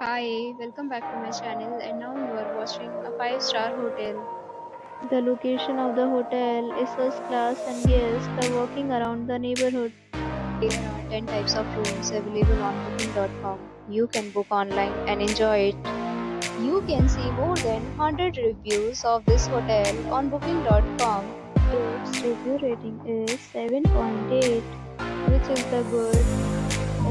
Hi, welcome back to my channel and now you are watching a 5 star hotel. The location of the hotel is first class and guests are walking around the neighborhood. There are 10 types of rooms available on booking.com. You can book online and enjoy it. You can see more than 100 reviews of this hotel on booking.com. Its review rating is 7.8, which is the good.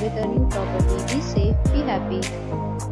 with a new property. Be safe, be happy.